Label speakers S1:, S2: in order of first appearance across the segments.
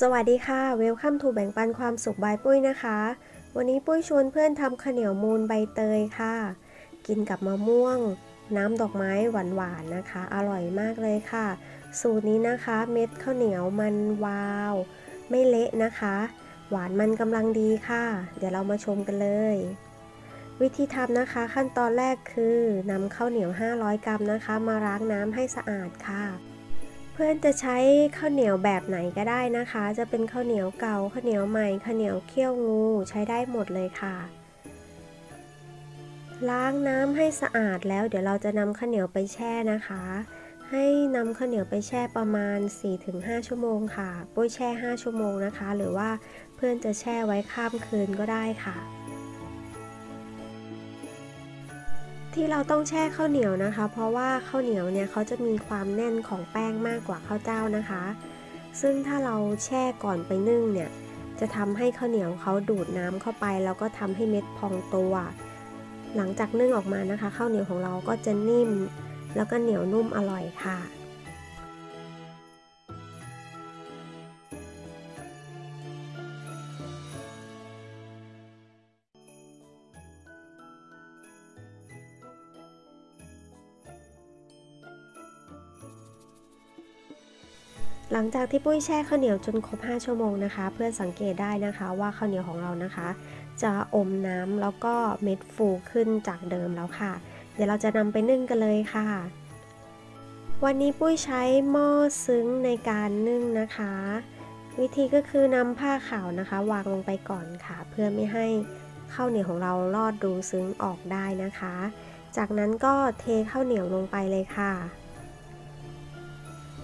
S1: สวัสดีค่ะ เวลคัมทูแบ่งปันความสุขบายปุ้ยนะคะ วันนี้ปุ้ยชวนเพื่อนทำข้าวเหนียวมูนใบเตยค่ะ กินกับมะม่วง น้ำดอกไม้หวานๆนะคะ อร่อยมากเลยค่ะ สูตรนี้นะคะเม็ดข้าวเหนียวมันวาว ไม่เละนะคะ หวานมันกำลังดีค่ะ เดี๋ยวเรามาชมกันเลย วิธีทำนะคะขั้นตอนแรกคือนำข้าวเหนียว 500 กรัมนะคะ มาล้างน้ำให้สะอาดค่ะ เพื่อนจะใช้ข้าวเหนียวแบบไหนก็ได้นะคะ จะเป็นข้าวเหนียวเก่าข้าวเหนียวใหม่ข้าวเหนียวเคี่ยวงูใช้ได้หมดเลยค่ะ ล้างน้ำให้สะอาดแล้ว เดี๋ยวเราจะนำข้าวเหนียวไปแช่นะคะ ให้นำข้าวเหนียวไปแช่ประมาณ 4-5 ชั่วโมงค่ะ ปุ้ยแช่ 5 ชั่วโมงนะคะ หรือว่าเพื่อนจะแช่ไว้ข้ามคืนก็ได้ค่ะ ที่เราต้องแช่ข้าวเหนียวนะคะ เพราะว่าข้าวเหนียวเนี่ยเขาจะมีความแน่นของแป้งมากกว่าข้าวเจ้านะคะ ซึ่งถ้าเราแช่ก่อนไปนึ่งเนี่ยจะทำให้ข้าวเหนียวเขาดูดน้ำเข้าไป แล้วก็ทำให้เม็ดพองตัว หลังจากนึ่งออกมานะคะข้าวเหนียวของเราก็จะนิ่ม แล้วก็เหนียวนุ่มอร่อยค่ะ หลังจากที่ปุ้ยแช่ข้าวเหนียวจนครบ 5 ชั่วโมงนะคะ เพื่อนสังเกตได้นะคะว่าข้าวเหนียวของเรานะคะ จะอมน้ำแล้วก็เม็ดฟูขึ้นจากเดิมแล้วค่ะ เดี๋ยวเราจะนำไปนึ่งกันเลยค่ะ วันนี้ปุ้ยใช้หม้อซึ้งในการนึ่งนะคะ วิธีก็คือนำผ้าขาวนะคะ วางลงไปก่อนค่ะ เพื่อไม่ให้ข้าวเหนียวของเราลอดรูซึ้งออกได้นะคะ จากนั้นก็เทข้าวเหนียวลงไปเลยค่ะ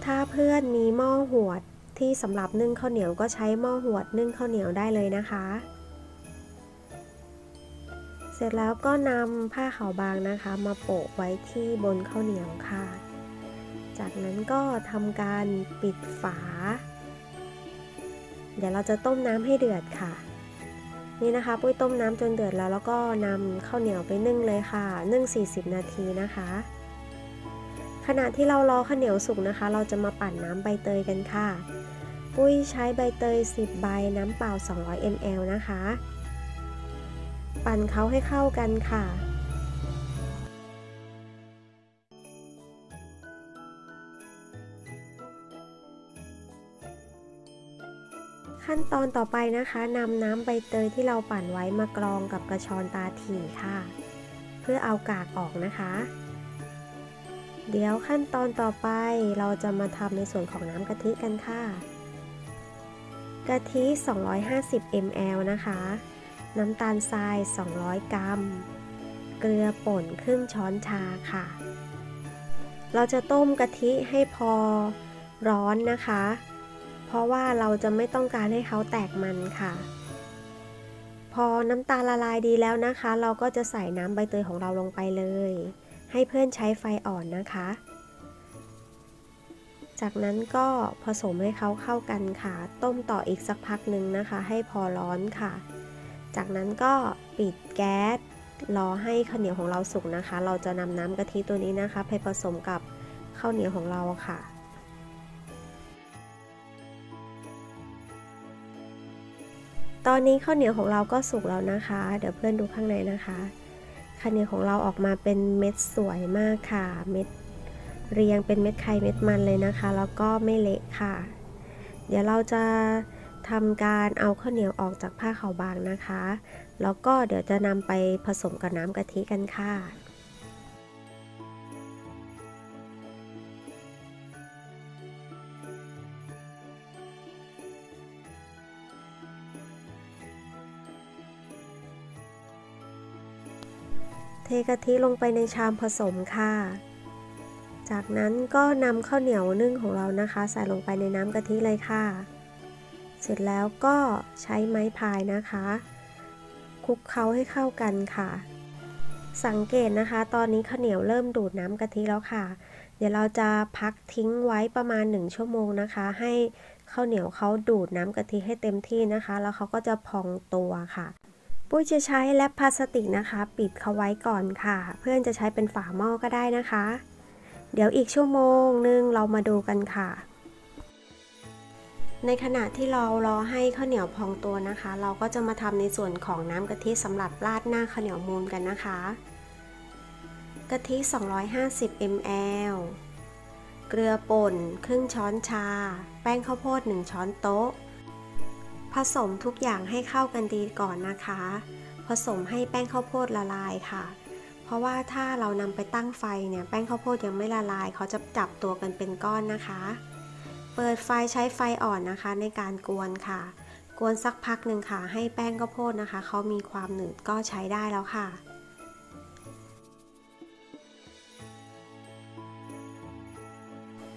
S1: ถ้าเพื่อนมีหม้อหวดที่สำหรับนึ่งข้าวเหนียวก็ใช้หม้อหวดนึ่งข้าวเหนียวได้เลยนะคะ เสร็จแล้วก็นำผ้าขาวบางนะคะ มาโปะไว้ที่บนข้าวเหนียวค่ะ จากนั้นก็ทำการปิดฝา เดี๋ยวเราจะต้มน้ำให้เดือดค่ะ นี่นะคะ ปุ้ยต้มน้ำจนเดือดแล้วแล้วก็นำข้าวเหนียวไปนึ่งเลยค่ะ นึ่ง 40 นาทีนะคะ ขณะที่เรารอข้าวเหนียวสุกนะคะ เราจะมาปั่นน้ำใบเตยกันค่ะ ปุ้ยใช้ใบเตย 10 ใบน้ำเปล่า 200 ml นะคะ ปั่นเขาให้เข้ากันค่ะขั้นตอนต่อไปนะคะนำน้ำใบเตยที่เราปั่นไว้มากรองกับกระชอนตาถี่ค่ะ เพื่อเอากากออกนะคะ เดี๋ยวขั้นตอนต่อไปเราจะมาทำในส่วนของน้ำกะทิกันค่ะ กะทิ 250 ml นะคะ น้ำตาลทราย 200 กรัม เกลือป่นครึ่งช้อนชาค่ะ เราจะต้มกะทิให้พอร้อนนะคะ เพราะว่าเราจะไม่ต้องการให้เขาแตกมันค่ะ พอน้ำตาลละลายดีแล้วนะคะ เราก็จะใส่น้ำใบเตยของเราลงไปเลย ให้เพื่อนใช้ไฟอ่อนนะคะ จากนั้นก็ผสมให้เขาเข้ากันค่ะ ต้มต่ออีกสักพักหนึ่งนะคะ ให้พอร้อนค่ะ จากนั้นก็ปิดแก๊สรอให้ข้าวเหนียวของเราสุกนะคะ เราจะนำน้ำกะทิตัวนี้นะคะ ไปผสมกับข้าวเหนียวของเราค่ะ ตอนนี้ข้าวเหนียวของเราก็สุกแล้วนะคะ เดี๋ยวเพื่อนดูข้างในนะคะ ข้าวเหนียวของเราออกมาเป็นเม็ดสวยมากค่ะ เม็ดเรียงเป็นเม็ดไข่เม็ดมันเลยนะคะ แล้วก็ไม่เละค่ะ เดี๋ยวเราจะทำการเอาข้าวเหนียวออกจากผ้าขาวบางนะคะ แล้วก็เดี๋ยวจะนำไปผสมกับน้ำกะทิกันค่ะ ทกะทิลงไปในชามผสมค่ะ จากนั้นก็นำข้าวเหนียวนึ่งของเรานะคะ ใส่ลงไปในน้ำกะทิเลยค่ะ เสร็จแล้วก็ใช้ไม้พายนะคะ คลุกเคล้าให้เข้ากันค่ะ สังเกตนะคะ ตอนนี้ข้าวเหนียวเริ่มดูดน้ำกะทิแล้วค่ะ เดี๋ยวเราจะพักทิ้งไว้ประมาณ 1 ชั่วโมงนะคะ ให้ข้าวเหนียวเขาดูดน้ำกะทิให้เต็มที่นะคะ แล้วเขาก็จะพองตัวค่ะ ปุ้ยจะใช้แรปพลาสติกนะคะ ปิดเขาไว้ก่อนค่ะ เพื่อนจะใช้เป็นฝาหม้อก็ได้นะคะ เดี๋ยวอีกชั่วโมงหนึ่งเรามาดูกันค่ะ ในขณะที่เรารอให้ข้าวเหนียวพองตัวนะคะ เราก็จะมาทำในส่วนของน้ำกะทิสำหรับราดหน้าข้าวเหนียวมูนกันนะคะกะทิ 250 ml เกลือป่น ครึ่งช้อนชา แป้งข้าวโพด 1 ช้อนโต๊ะ ผสมทุกอย่างให้เข้ากันดีก่อนนะคะ ผสมให้แป้งข้าวโพดละลายค่ะ เพราะว่าถ้าเรานำไปตั้งไฟเนี่ยแป้งข้าวโพดยังไม่ละลาย เขาจะจับตัวกันเป็นก้อนนะคะ เปิดไฟใช้ไฟอ่อนนะคะในการกวนค่ะ กวนสักพักหนึ่งค่ะ ให้แป้งข้าวโพดนะคะเขามีความหนืดก็ใช้ได้แล้วค่ะ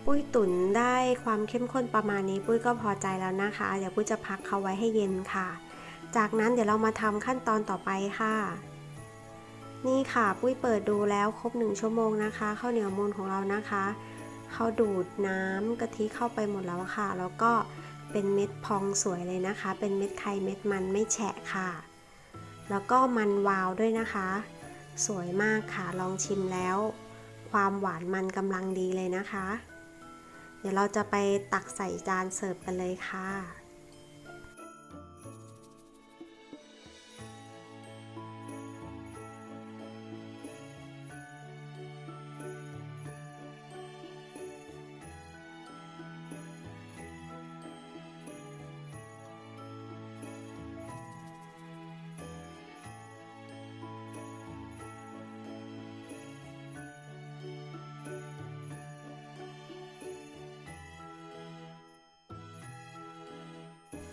S1: ปุ้ยตุ๋นได้ความเข้มข้นประมาณนี้ปุ้ยก็พอใจแล้วนะคะ เดี๋ยวปุ้ยจะพักเขาไว้ให้เย็นค่ะ จากนั้นเดี๋ยวเรามาทำขั้นตอนต่อไปค่ะ นี่ค่ะปุ้ยเปิดดูแล้วครบหนึ่งชั่วโมงนะคะข้าวเหนียวมูนของเรานะคะเขาดูดน้ำกะทิเข้าไปหมดแล้วค่ะ แล้วก็เป็นเม็ดพองสวยเลยนะคะ เป็นเม็ดไข่เม็ดมันไม่แฉะค่ะ แล้วก็มันวาวด้วยนะคะ สวยมากค่ะลองชิมแล้ว ความหวานมันกำลังดีเลยนะคะ เดี๋ยวเราจะไปตักใส่จานเสิร์ฟกันเลยค่ะ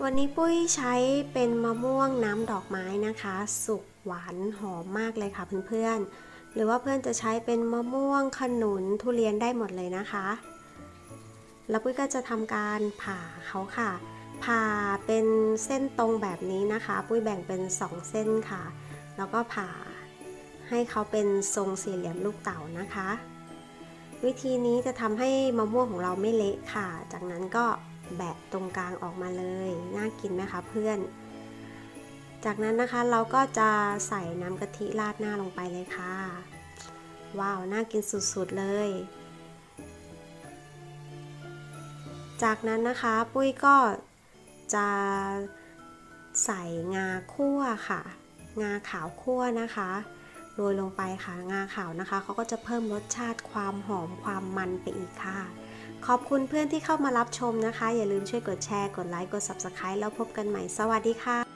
S1: วันนี้ปุ้ยใช้เป็นมะม่วงน้ำดอกไม้นะคะ สุกหวานหอมมากเลยค่ะเพื่อนๆ หรือว่าเพื่อนจะใช้เป็นมะม่วงขนุนทุเรียนได้หมดเลยนะคะ แล้วปุ้ยก็จะทำการผ่าเขาค่ะ ผ่าเป็นเส้นตรงแบบนี้นะคะ ปุ้ยแบ่งเป็น 2 เส้นค่ะ แล้วก็ผ่าให้เขาเป็นทรงสี่เหลี่ยมลูกเต๋านะคะ วิธีนี้จะทำให้มะม่วงของเราไม่เละค่ะ จากนั้นก็ แบะตรงกลางออกมาเลย น่ากินไหมคะเพื่อน จากนั้นนะคะเราก็จะใส่น้ำกะทิราดหน้าลงไปเลยค่ะ ว้าว น่ากินสุดๆเลย จากนั้นนะคะปุ้ยก็จะใส่งาคั่วค่ะ งาขาวคั่วนะคะโรยลงไปค่ะ งาขาวนะคะเขาก็จะเพิ่มรสชาติความหอมความมันไปอีกค่ะ ขอบคุณเพื่อนที่เข้ามารับชมนะคะ อย่าลืมช่วยกดแชร์ กดไลค์ กด Subscribe แล้วพบกันใหม่ สวัสดีค่ะ